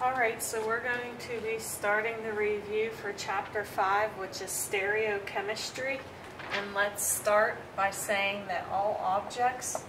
All right, so we're going to be starting the review for chapter five, which is stereochemistry. And let's start by saying that all objects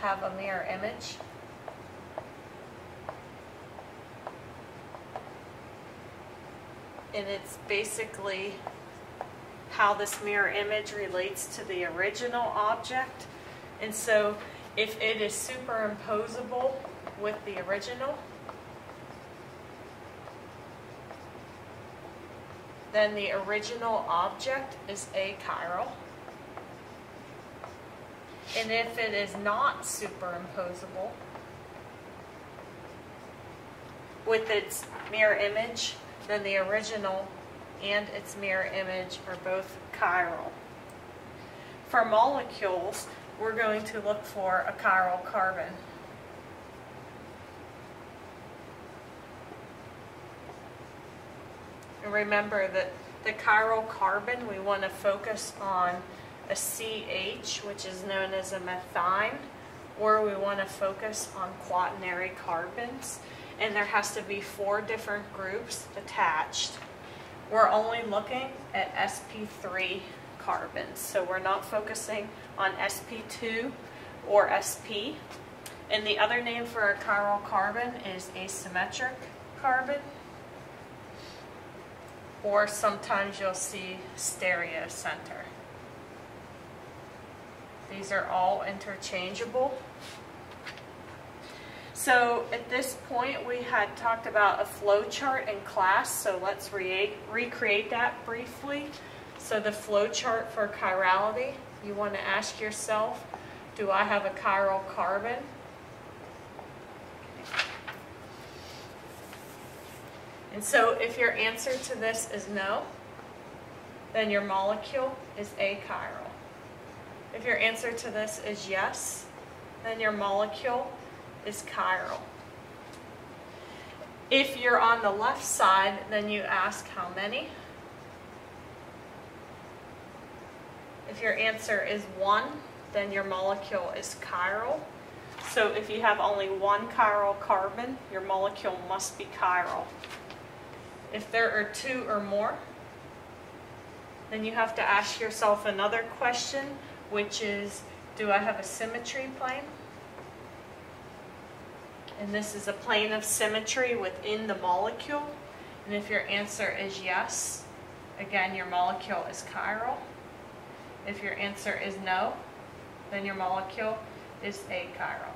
have a mirror image. And it's basically how this mirror image relates to the original object. And so if it is superimposable with the original, then the original object is achiral. And if it is not superimposable with its mirror image, then the original and its mirror image are both chiral. For molecules, we're going to look for a chiral carbon. And remember that the chiral carbon, we want to focus on a CH, which is known as a methine, or we want to focus on quaternary carbons. And there has to be four different groups attached. We're only looking at sp3 carbons, so we're not focusing on sp2 or sp. And the other name for a chiral carbon is asymmetric carbon or sometimes you'll see stereo center. These are all interchangeable. So at this point we had talked about a flow chart in class, so let's re recreate that briefly. So the flow chart for chirality, you want to ask yourself, do I have a chiral carbon? And so if your answer to this is no, then your molecule is achiral. If your answer to this is yes, then your molecule is chiral. If you're on the left side, then you ask how many. If your answer is 1, then your molecule is chiral. So if you have only one chiral carbon, your molecule must be chiral. If there are two or more, then you have to ask yourself another question, which is, do I have a symmetry plane? And this is a plane of symmetry within the molecule. And if your answer is yes, again, your molecule is chiral. If your answer is no, then your molecule is achiral.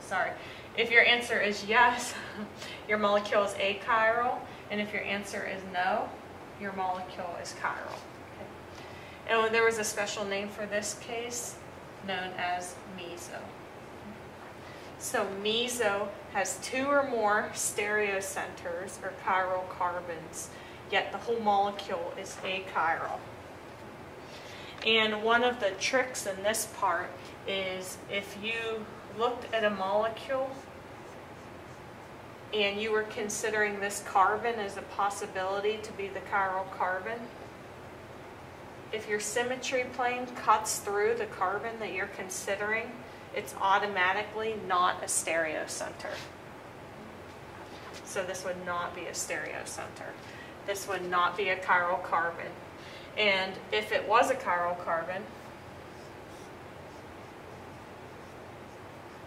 Sorry. If your answer is yes, your molecule is achiral. And if your answer is no, your molecule is chiral. Okay. And there was a special name for this case known as meso. So meso has two or more stereocenters or chiral carbons, yet the whole molecule is achiral. And one of the tricks in this part is if you looked at a molecule and you were considering this carbon as a possibility to be the chiral carbon, if your symmetry plane cuts through the carbon that you're considering, it's automatically not a stereocenter. So this would not be a stereocenter. This would not be a chiral carbon. And if it was a chiral carbon,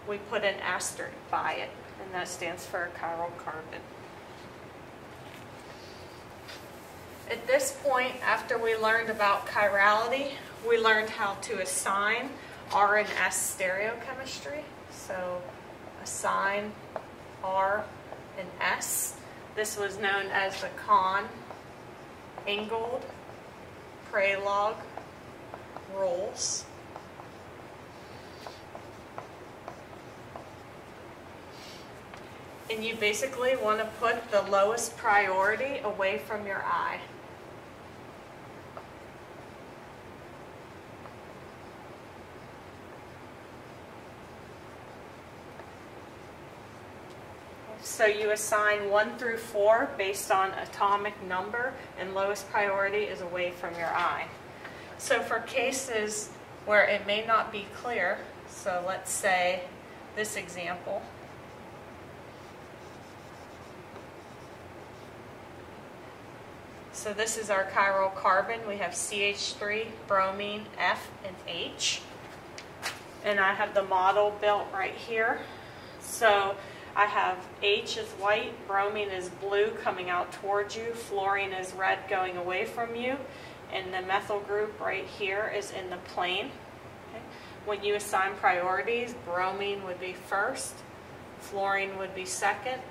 we put an asterisk by it and that stands for chiral carbon. At this point, after we learned about chirality, we learned how to assign R and S stereochemistry. So assign R and S. This was known as the Cahn, Ingold, Prelog rules. And you basically want to put the lowest priority away from your eye. So you assign 1 through 4 based on atomic number, and lowest priority is away from your eye. So for cases where it may not be clear, so let's say this example, So this is our chiral carbon. We have CH3, bromine, F, and H. And I have the model built right here. So I have H is white, bromine is blue coming out towards you, fluorine is red going away from you, and the methyl group right here is in the plane. Okay. When you assign priorities, bromine would be first, fluorine would be second,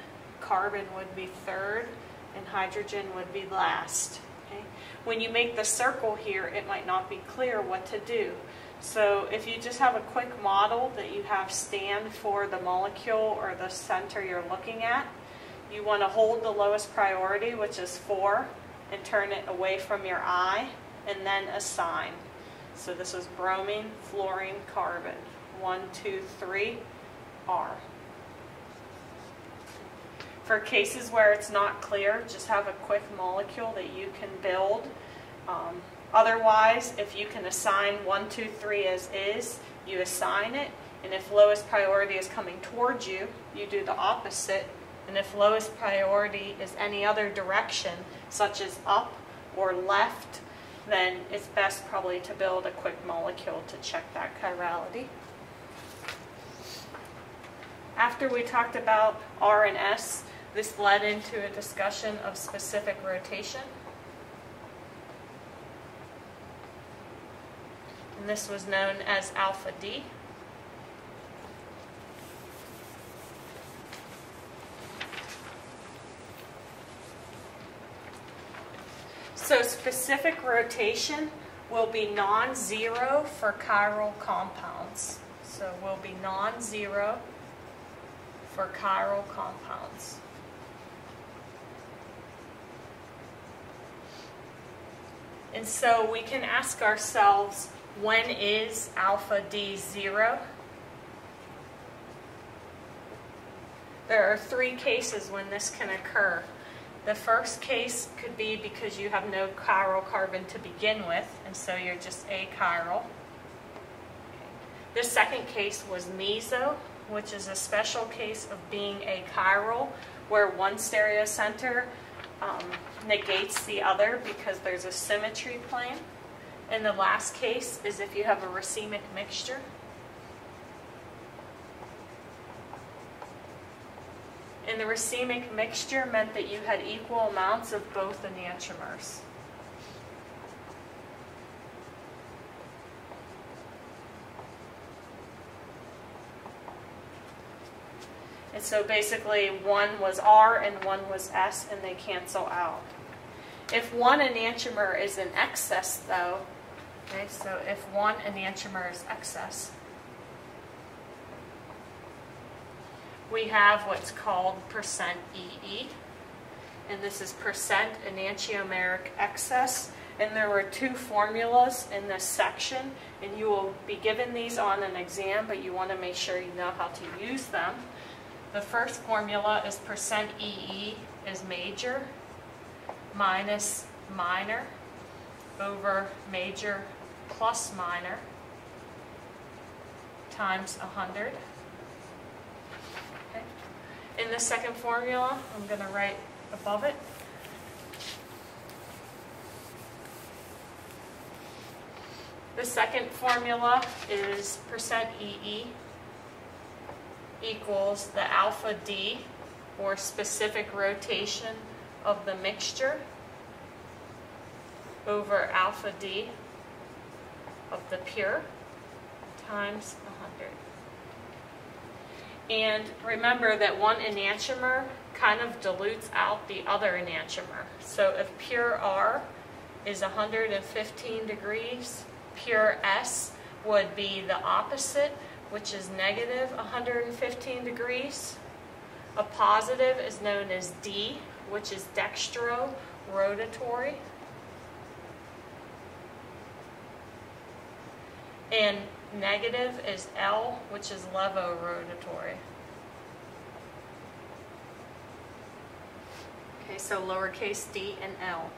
carbon would be third, and hydrogen would be last. Okay. When you make the circle here, it might not be clear what to do. So if you just have a quick model that you have stand for the molecule or the center you're looking at, you want to hold the lowest priority, which is 4, and turn it away from your eye, and then assign. So this is bromine, fluorine, carbon. 1, 2, 3, R. For cases where it's not clear, just have a quick molecule that you can build. Um, Otherwise, if you can assign 1, 2, 3 as is, you assign it. And if lowest priority is coming towards you, you do the opposite. And if lowest priority is any other direction, such as up or left, then it's best probably to build a quick molecule to check that chirality. After we talked about R and S, this led into a discussion of specific rotation. and this was known as alpha D. So specific rotation will be non-zero for chiral compounds. So will be non-zero for chiral compounds. And so we can ask ourselves, when is alpha D zero? There are three cases when this can occur. The first case could be because you have no chiral carbon to begin with, and so you're just achiral. The second case was meso, which is a special case of being achiral, where one stereocenter um, negates the other because there's a symmetry plane. And the last case is if you have a racemic mixture. And the racemic mixture meant that you had equal amounts of both enantiomers. And so basically one was R and one was S and they cancel out. If one enantiomer is in excess though, Okay, so if one enantiomer is excess, we have what's called percent EE, and this is percent enantiomeric excess. And there were two formulas in this section, and you will be given these on an exam, but you want to make sure you know how to use them. The first formula is percent EE is major minus minor over major plus minor times 100. Okay. In the second formula, I'm going to write above it. The second formula is percent EE equals the alpha D, or specific rotation of the mixture, over alpha D of the pure times 100. And remember that one enantiomer kind of dilutes out the other enantiomer. So if pure R is 115 degrees, pure S would be the opposite, which is negative 115 degrees. A positive is known as D, which is dextro-rotatory. And negative is L, which is levorotatory. Okay, so lowercase d and L.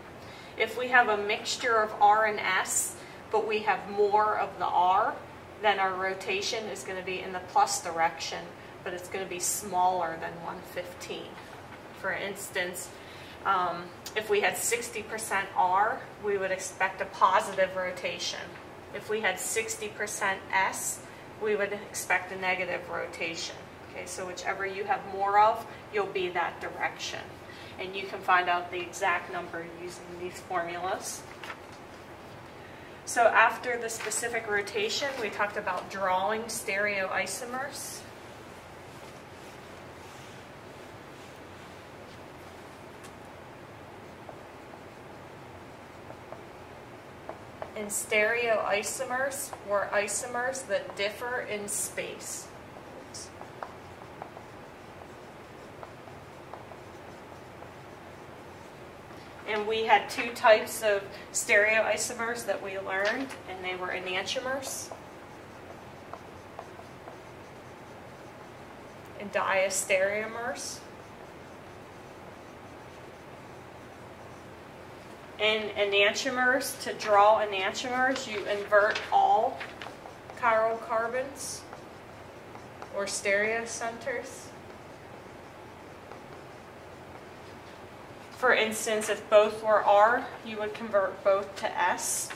If we have a mixture of R and S, but we have more of the R, then our rotation is going to be in the plus direction, but it's going to be smaller than 115. For instance, Um, if we had 60% R, we would expect a positive rotation. If we had 60% S, we would expect a negative rotation. Okay, so whichever you have more of, you'll be that direction. And you can find out the exact number using these formulas. So after the specific rotation, we talked about drawing stereoisomers. And stereoisomers were isomers that differ in space. And we had two types of stereoisomers that we learned, and they were enantiomers and diastereomers. In enantiomers, to draw enantiomers, you invert all chiral carbons or stereocenters. For instance, if both were R, you would convert both to S.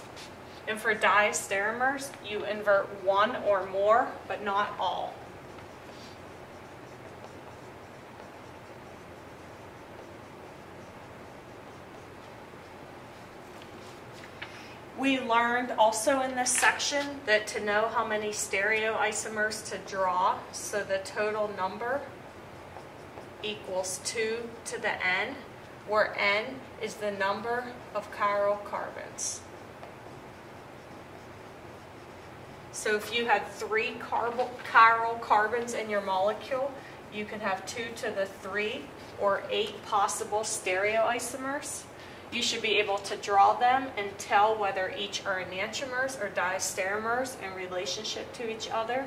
And for diastereomers, you invert one or more, but not all. We learned also in this section that to know how many stereoisomers to draw, so the total number equals 2 to the n, where N is the number of chiral carbons. So if you had three chiral carbons in your molecule, you can have 2 to the 3 or 8 possible stereoisomers. You should be able to draw them and tell whether each are enantiomers or diastereomers in relationship to each other.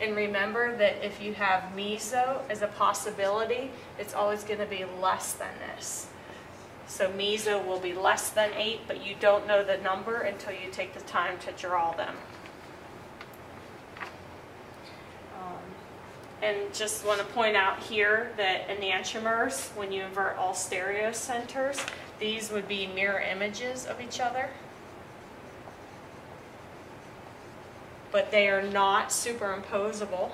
And remember that if you have meso as a possibility, it's always going to be less than this. So meso will be less than 8, but you don't know the number until you take the time to draw them. Um, and just want to point out here that enantiomers, when you invert all stereocenters, these would be mirror images of each other. But they are not superimposable.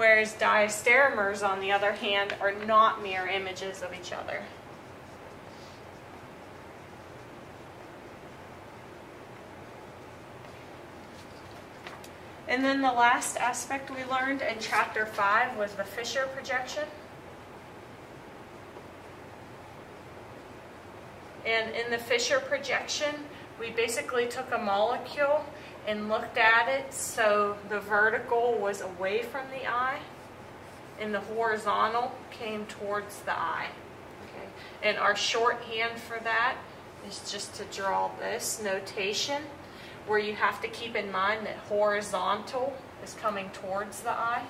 whereas diastereomers, on the other hand, are not mirror images of each other. And then the last aspect we learned in chapter 5 was the Fischer projection. And in the Fischer projection, we basically took a molecule and looked at it so the vertical was away from the eye and the horizontal came towards the eye. Okay. And our shorthand for that is just to draw this notation where you have to keep in mind that horizontal is coming towards the eye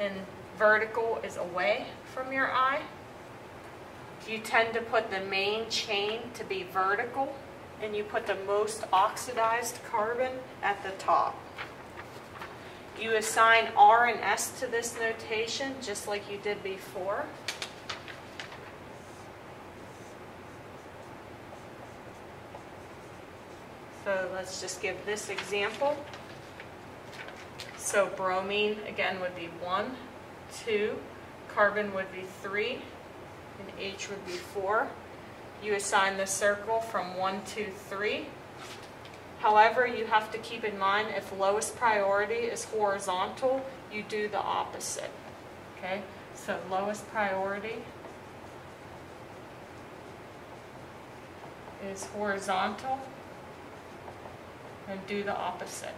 and vertical is away from your eye. You tend to put the main chain to be vertical and you put the most oxidized carbon at the top. You assign R and S to this notation just like you did before. So let's just give this example. So bromine, again, would be 1, 2, carbon would be 3, and H would be 4 you assign the circle from 1, 2, 3. However, you have to keep in mind if lowest priority is horizontal, you do the opposite. Okay, so lowest priority is horizontal and do the opposite.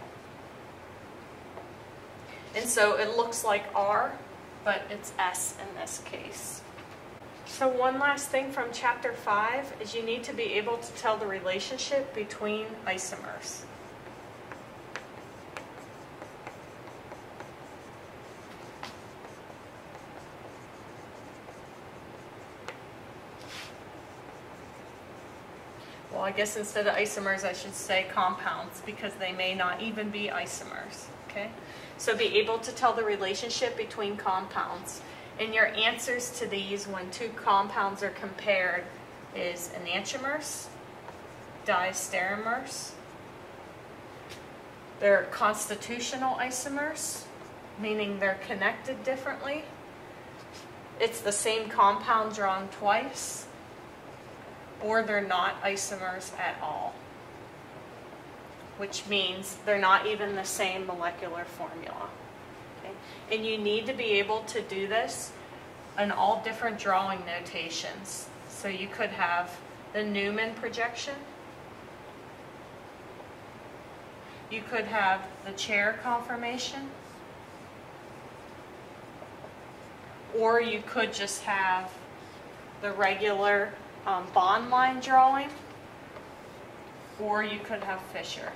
And so it looks like R, but it's S in this case. So one last thing from chapter 5 is you need to be able to tell the relationship between isomers. Well, I guess instead of isomers, I should say compounds because they may not even be isomers, okay? So be able to tell the relationship between compounds. And your answers to these when two compounds are compared is enantiomers, diastereomers. They're constitutional isomers, meaning they're connected differently. It's the same compound drawn twice, or they're not isomers at all, which means they're not even the same molecular formula. And you need to be able to do this in all different drawing notations. So you could have the Newman projection. You could have the chair conformation. Or you could just have the regular um, bond line drawing. Or you could have Fischer.